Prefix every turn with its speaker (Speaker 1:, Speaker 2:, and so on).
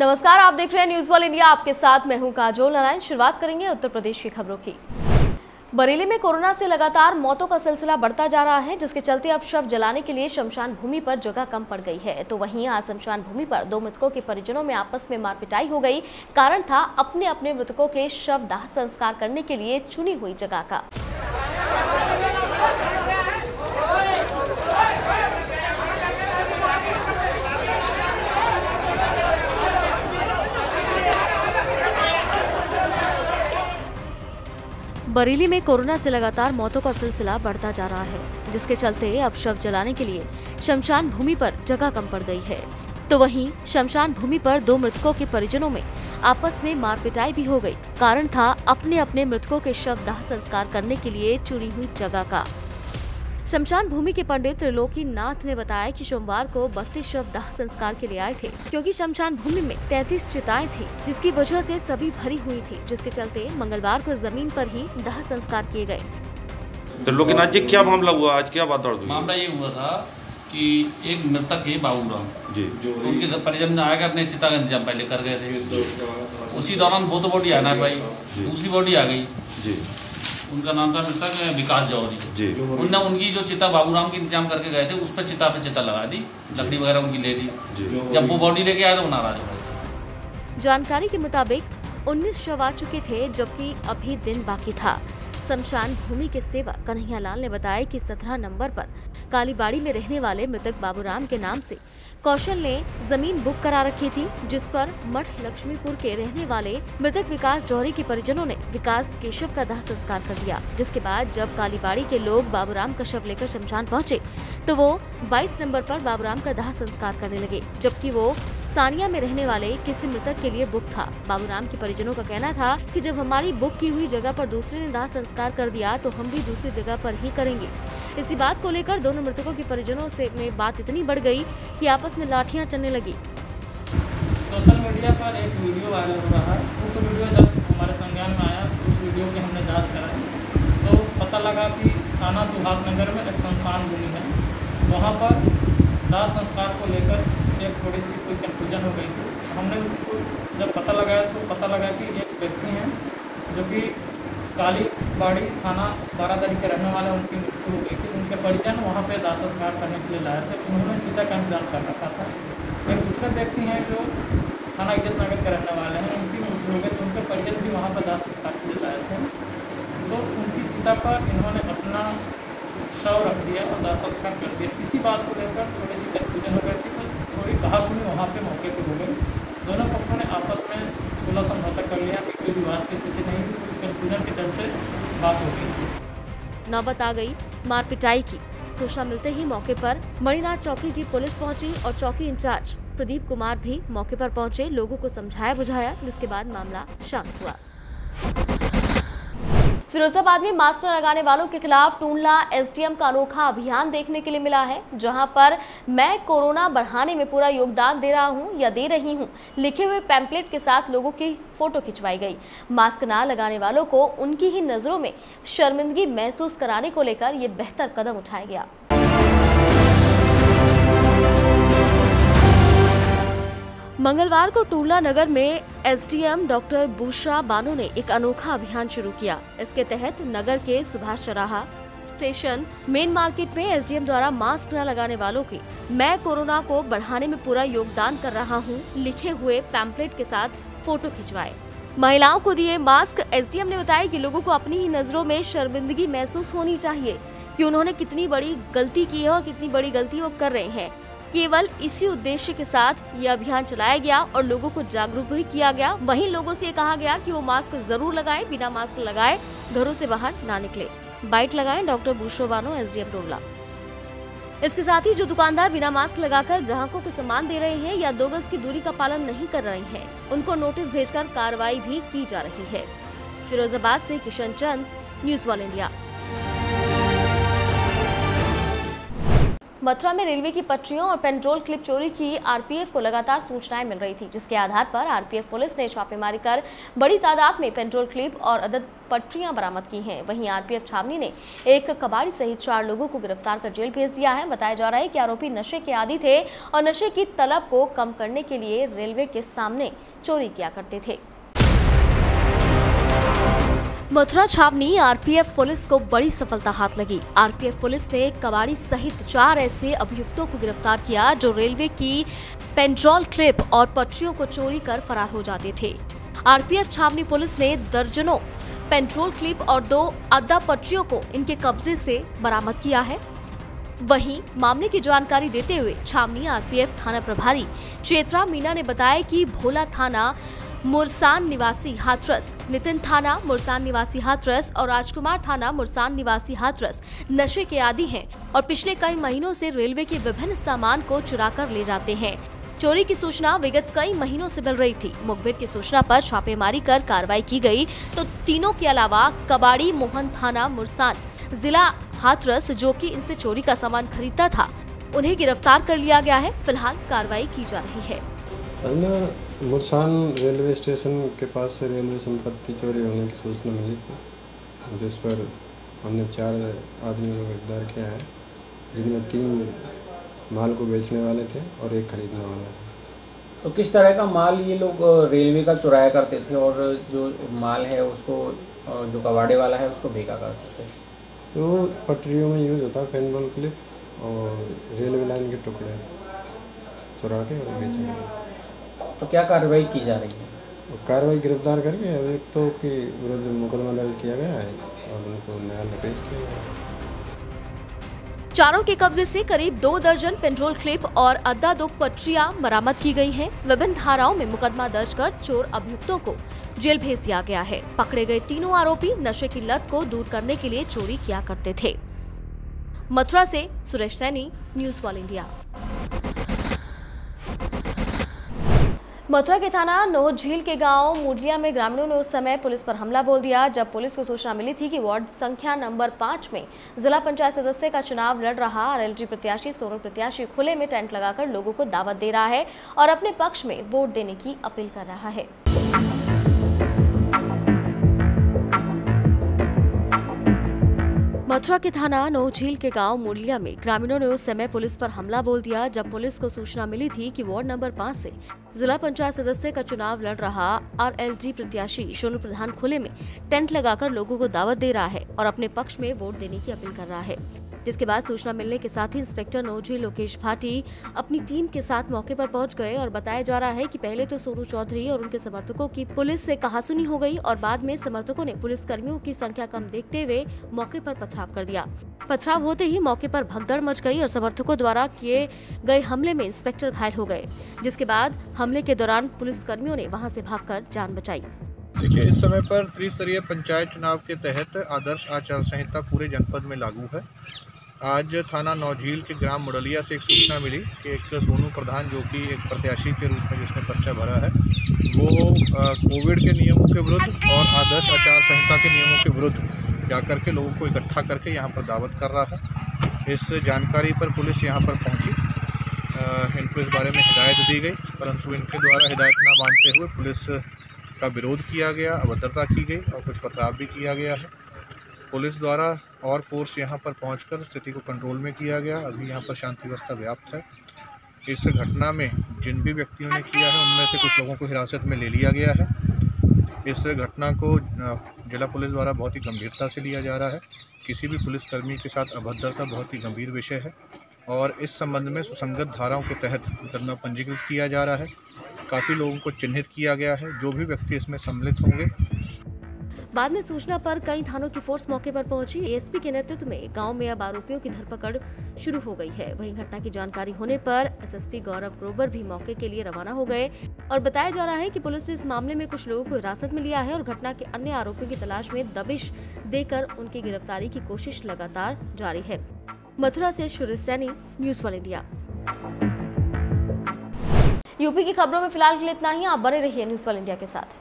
Speaker 1: नमस्कार, आप देख रहे हैं न्यूज़ वॉल इंडिया आपके साथ मैं हूँ काजोल नारायण। शुरुआत करेंगे उत्तर प्रदेश की खबरों की। बरेली में कोरोना से लगातार मौतों का सिलसिला बढ़ता जा रहा है, जिसके चलते अब शव जलाने के लिए शमशान भूमि पर जगह कम पड़ गई है। तो वहीं आज शमशान भूमि पर दो मृतकों के परिजनों में आपस में मारपिटाई हो गई। कारण था अपने अपने मृतकों के शव दाह संस्कार करने के लिए चुनी हुई जगह का। बरेली में कोरोना से लगातार मौतों का सिलसिला बढ़ता जा रहा है, जिसके चलते अब शव जलाने के लिए शमशान भूमि पर जगह कम पड़ गई है। तो वहीं शमशान भूमि पर दो मृतकों के परिजनों में आपस में मारपिटाई भी हो गई। कारण था अपने अपने मृतकों के शव दाह संस्कार करने के लिए चुनी हुई जगह का। शमशान भूमि के पंडित त्रिलोकी नाथ ने बताया कि सोमवार को बत्तीस शव दाह संस्कार के लिए आए थे क्योंकि शमशान भूमि में तैतीस चिताएँ थी जिसकी वजह से सभी भरी हुई थी जिसके चलते मंगलवार को ज़मीन पर ही दाह संस्कार किए गए।
Speaker 2: त्रिलोकीनाथ जी क्या मामला हुआ? आज क्या बात दर्द हुई?
Speaker 3: मामला ये हुआ था कि एक मृतक है बाबूराम
Speaker 2: जी।
Speaker 3: तो उनके घर परिजन आएगा अपने चिता का इंतज़ाम पहले कर गए थे। उसी दौरान वो तो बॉडी आना है भाई दूसरी बॉडी आ गई।
Speaker 2: जी।
Speaker 3: उनका नाम था मृतक विकास जौहरी।
Speaker 2: जी।
Speaker 3: उनने उनकी जो चिता बाबूराम की इंतज़ाम करके गए थे उस पर चिता पे चिता लगा दी लकड़ी वगैरह उनकी ले ली। जब वो बॉडी लेके आए तो वो नाराज़ हो गए
Speaker 1: जानकारी के मुताबिक 19 शव आ चुके थे जबकि अभी दिन बाकी था। शमशान भूमि के सेवक कन्हैया लाल ने बताया कि 17 नंबर पर कालीबाड़ी में रहने वाले मृतक बाबूराम के नाम से कौशल ने ज़मीन बुक करा रखी थी, जिस पर मठ लक्ष्मीपुर के रहने वाले मृतक विकास जौहरी के परिजनों ने विकास केशव का दाह संस्कार कर दिया। जिसके बाद जब कालीबाड़ी के लोग बाबूराम का शव लेकर शमशान पहुँचे तो वो 22 नंबर पर बाबूराम का दाह संस्कार करने लगे, जबकि वो सानिया में रहने वाले किसी मृतक के लिए बुक था। बाबूराम के परिजनों का कहना था की जब हमारी बुक की हुई जगह आरोप दूसरे ने दाह संस्कार कर दिया तो हम भी दूसरी जगह पर ही करेंगे। इसी बात को लेकर दोनों मृतकों के परिजनों से में बात इतनी बढ़ गई कि आपस में लाठियाँ चलने लगी।
Speaker 4: सोशल मीडिया पर एक वीडियो वायरल हो रहा है। उक्त वीडियो जब हमारे संज्ञान में आया, उस वीडियो की हमने जाँच कराई। तो पता लगा कि थाना सुभाष नगर में एक संस्थान भूमि है। वहाँ पर दाह संस्कार को लेकर एक थोड़ी सी कोई कन्फ्यूज़न हो गई थी। हमने उसको जब पता लगाया तो पता लगा कि एक व्यक्ति हैं जो कि काली बाड़ी थाना बारादरी के रहने वाले उनकी मृत्यु हो गई थी। उनके परिजन वहाँ पे दाह संस्कार करने के लिए लाए थे। उन्होंने चिता का इंतज़ाम कर रखा था। एक दूसरे व्यक्ति हैं जो थाना इज़्ज़त नगर के रहने वाले हैं। उनकी मृत्यु हो गई तो उनके परिजन भी वहाँ पर दाह संस्कार के लिए लाए थे। तो उनकी चिता पर इन्होंने अपना शव रख दिया और दाह संस्कार कर दिया। इसी बात को लेकर थोड़ी सी कन्फ्यूज़न हो गई थी। तो थोड़ी कहा सुनी वहाँ पर मौके पर हो गई। दोनों पक्षों ने आपस में सुलह समझौता कर लिया कि कोई विवाद की स्थिति नहीं थी के दम पे बात हो गई।
Speaker 1: नौबत आ गई मारपिटाई की। सूचना मिलते ही मौके पर मणिनाथ चौकी की पुलिस पहुँची और चौकी इंचार्ज प्रदीप कुमार भी मौके पर पहुँचे, लोगों को समझाया बुझाया जिसके बाद मामला शांत हुआ। फिरोजाबाद में मास्क न लगाने वालों के खिलाफ टूंडला एसडीएम का अनोखा अभियान देखने के लिए मिला है, जहाँ पर मैं कोरोना बढ़ाने में पूरा योगदान दे रहा हूँ या दे रही हूँ, लिखे हुए पैम्पलेट के साथ लोगों की फ़ोटो खिंचवाई गई। मास्क ना लगाने वालों को उनकी ही नज़रों में शर्मिंदगी महसूस कराने को लेकर यह बेहतर कदम उठाया गया। मंगलवार को टूला नगर में एसडीएम डॉक्टर बुशरा बानो ने एक अनोखा अभियान शुरू किया। इसके तहत नगर के सुभाष चौराहा स्टेशन, मेन मार्केट में एसडीएम द्वारा मास्क न लगाने वालों की, मैं कोरोना को बढ़ाने में पूरा योगदान कर रहा हूँ, लिखे हुए पैम्पलेट के साथ फ़ोटो खिंचवाए। महिलाओं को दिए मास्क, एसडीएम ने बताया कि लोगों को अपनी ही नज़रों में शर्मिंदगी महसूस होनी चाहिए कि उन्होंने कितनी बड़ी गलती की है और कितनी बड़ी गलती वो कर रहे हैं। केवल इसी उद्देश्य के साथ ये अभियान चलाया गया और लोगों को जागरूक भी किया गया। वहीं लोगों से कहा गया कि वो मास्क ज़रूर लगाएँ, बिना मास्क लगाए घरों से बाहर ना निकले। बाइट लगाएँ डॉक्टर बुशरो बानो एसडीएम टोला इसके साथ ही जो दुकानदार बिना मास्क लगाकर ग्राहकों को सामान दे रहे हैं या दो गज की दूरी का पालन नहीं कर रहे हैं, उनको नोटिस भेजकर कार्रवाई भी की जा रही है। फिरोजाबाद से Kishan Chand, news one India. Mathura में रेलवे की पटरियों और पेट्रोल क्लिप चोरी की आरपीएफ को लगातार सूचनाएँ मिल रही थी, जिसके आधार पर आरपीएफ पुलिस ने छापेमारी कर बड़ी तादाद में पेट्रोल क्लिप और अदद पटरियाँ बरामद की हैं। वहीं आरपीएफ छावनी ने एक कबाड़ी सहित चार लोगों को गिरफ़्तार कर जेल भेज दिया है। बताया जा रहा है कि आरोपी नशे के आदि थे और नशे की तलब को कम करने के लिए रेलवे के सामने चोरी किया करते थे। मथुरा छावनी आरपीएफ पुलिस को बड़ी सफलता हाथ लगी। आरपीएफ पुलिस ने कबाड़ी सहित चार ऐसे अभियुक्तों को गिरफ़्तार किया, जो रेलवे की पेंड्रॉल क्लिप और पटरियों को चोरी कर फरार हो जाते थे। आरपीएफ छावनी पुलिस ने दर्जनों पेट्रोल क्लिप और दो अद्दा पटरियों को इनके कब्जे से बरामद किया है। वहीं मामले की जानकारी देते हुए छावनी आरपीएफ थाना प्रभारी चेत्रा मीना ने बताया कि भोला थाना मुरसान निवासी हाथरस। नितिन थाना, मुरसान निवासी हाथरस और राजकुमार थाना, मुरसान निवासी हाथरस। नशे के आदि हैं और पिछले कई महीनों से रेलवे के विभिन्न सामान को चुरा कर ले जाते हैं। चोरी की सूचना विगत कई महीनों से मिल रही थी। मुखबिर की सूचना पर छापेमारी कर कार्रवाई की गई। तो तीनों के अलावा कबाड़ी, मोहन थाना, मुरसान जिला हाथरस, जो कि इनसे चोरी का सामान खरीदता था, उन्हें गिरफ़्तार कर लिया गया है। फ़िलहाल कार्रवाई की जा रही है।
Speaker 5: मुरसान रेलवे स्टेशन के पास से रेलवे संपत्ति चोरी होने की सूचना मिली थी जिस पर हमने चार आदमियों को गिरफ़्तार किया है जिनमें तीन माल को बेचने वाले थे और एक खरीदने वाला है।
Speaker 6: तो किस तरह का माल ये लोग रेलवे का चुराया करते थे और जो माल है उसको जो कबाड़े वाला है उसको बेचा करते थे?
Speaker 5: तो पटरियों में यूज़ होता है पेनबल क्लिप और रेलवे लाइन के टुकड़े चुरा के और बेचे
Speaker 6: तो क्या कार्रवाई की जा रही है?
Speaker 5: कार्रवाई गिरफ़्तार करके अभियुक्तों के विरुद्ध मुकदमा दर्ज किया गया है और उनको न्यायालय पेश किया गया
Speaker 1: चारों के कब्जे से करीब दो दर्जन पेट्रोल क्लिप और अद्दा दो पटरियाँ बरामद की गई हैं। विभिन्न धाराओं में मुकदमा दर्ज कर चोर अभियुक्तों को जेल भेज दिया गया है। पकड़े गए तीनों आरोपी नशे की लत को दूर करने के लिए चोरी किया करते थे। मथुरा से Suresh Saini news one India. Mathura के थाना नोह झील के गाँव मुडलिया में ग्रामीणों ने उस समय पुलिस पर हमला बोल दिया, जब पुलिस को सूचना मिली थी कि वार्ड संख्या नंबर पाँच में जिला पंचायत सदस्य का चुनाव लड़ रहा। आरएलजी प्रत्याशी सोनू प्रत्याशी खुले में टेंट लगाकर लोगों को दावत दे रहा है और अपने पक्ष में वोट देने की अपील कर रहा है। मथुरा के थाना नौझील के गाँव मुलिया में ग्रामीणों ने उस समय पुलिस पर हमला बोल दिया, जब पुलिस को सूचना मिली थी कि वार्ड नंबर पाँच से जिला पंचायत सदस्य का चुनाव लड़ रहा आरएलजी प्रत्याशी सोनू प्रधान खुले में टेंट लगाकर लोगों को दावत दे रहा है और अपने पक्ष में वोट देने की अपील कर रहा है। जिसके बाद सूचना मिलने के साथ ही इंस्पेक्टर नोजी लोकेश भाटी अपनी टीम के साथ मौके पर पहुँच गए और बताया जा रहा है कि पहले तो सोनू चौधरी और उनके समर्थकों की पुलिस से कहासुनी हो गई और बाद में समर्थकों ने पुलिस कर्मियों की संख्या कम देखते हुए मौके पर पथराव कर दिया। पथराव होते ही मौके पर भगदड़ मच गई और समर्थकों द्वारा किए गए हमले में इंस्पेक्टर घायल हो गए, जिसके बाद हमले के दौरान पुलिस कर्मियों ने वहाँ से भागकर जान बचाई।
Speaker 7: देखिए, इस समय पर त्रिस्तरीय पंचायत चुनाव के तहत आदर्श आचार संहिता पूरे जनपद में लागू है। आज थाना नौझील के ग्राम मुडलिया से एक सूचना मिली कि एक सोनू प्रधान, जो कि एक प्रत्याशी के रूप में जिसने पर्चा भरा है, वो कोविड के नियमों के विरुद्ध और आदर्श आचार संहिता के नियमों के विरुद्ध जाकर के लोगों को इकट्ठा करके यहाँ पर दावत कर रहा है। इस जानकारी पर पुलिस यहाँ पर पहुँची। इनको इस बारे में हिदायत दी गई, परंतु इनके द्वारा हिदायत ना मानते हुए पुलिस का विरोध किया गया, अभद्रता की गई और कुछ पथराव भी किया गया है। पुलिस द्वारा और फोर्स यहाँ पर पहुंचकर स्थिति को कंट्रोल में किया गया। अभी यहाँ पर शांति व्यवस्था व्याप्त है। इस घटना में जिन भी व्यक्तियों ने किया है, उनमें से कुछ लोगों को हिरासत में ले लिया गया है। इस घटना को जिला पुलिस द्वारा बहुत ही गंभीरता से लिया जा रहा है। किसी भी पुलिसकर्मी के साथ अभद्रता बहुत ही गंभीर विषय है और इस संबंध में सुसंगत धाराओं के तहत मुकदमा पंजीकृत किया जा रहा है। काफ़ी लोगों को चिन्हित किया गया है, जो भी व्यक्ति इसमें सम्मिलित होंगे।
Speaker 1: बाद में सूचना पर कई थानों की फोर्स मौके पर पहुँची। एएसपी के नेतृत्व में गाँव में अब आरोपियों की धरपकड़ शुरू हो गई है। वहीं घटना की जानकारी होने पर एसएसपी गौरव ग्रोबर भी मौके के लिए रवाना हो गए और बताया जा रहा है कि पुलिस ने इस मामले में कुछ लोगों को हिरासत में लिया है और घटना के अन्य आरोपियों की तलाश में दबिश देकर उनकी गिरफ्तारी की कोशिश लगातार जारी है। मथुरा से Suresh Saini, news one India. UP की खबरों में फ़िलहाल के लिए इतना ही। आप बने रहिए न्यूज़ वाल इंडिया के साथ।